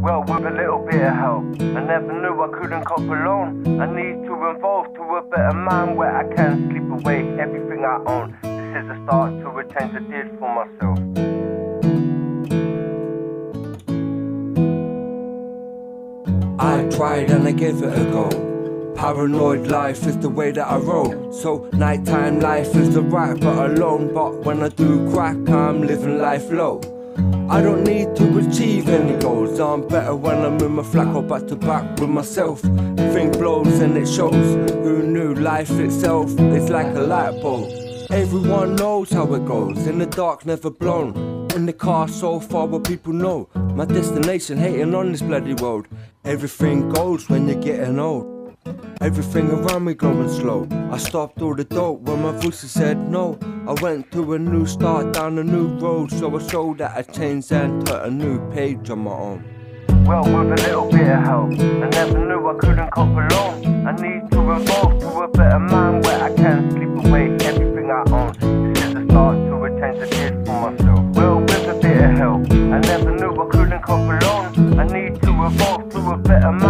Well, with a little bit of help. I never knew I couldn't cope alone. I need to evolve to a better mind where I can sleep away everything I own. This is a start to a change I did for myself. I tried and I gave it a go. Paranoid life is the way that I roll. So nighttime life is the right but alone. But when I do crack, I'm living life low. I don't need to achieve any goals. I'm better when I'm in my flat or back to back with myself. Thing blows and it shows. Who knew life itself is like a light bulb? Everyone knows how it goes. In the dark, never blown. In the car so far where people know my destination. Hating on this bloody road. Everything goes when you're getting old. Everything around me going slow. I stopped all the dope when my voices said no. I went to a new start down a new road, so I showed that I changed and turned a new page on my own. Well, with a little bit of help. I never knew I couldn't cope alone. I need to evolve to a better mind where I can sleep away everything I own. This is the start to a change I did for myself. Well, with a bit of help. I never knew I couldn't cope alone. I need to evolve to a better mind.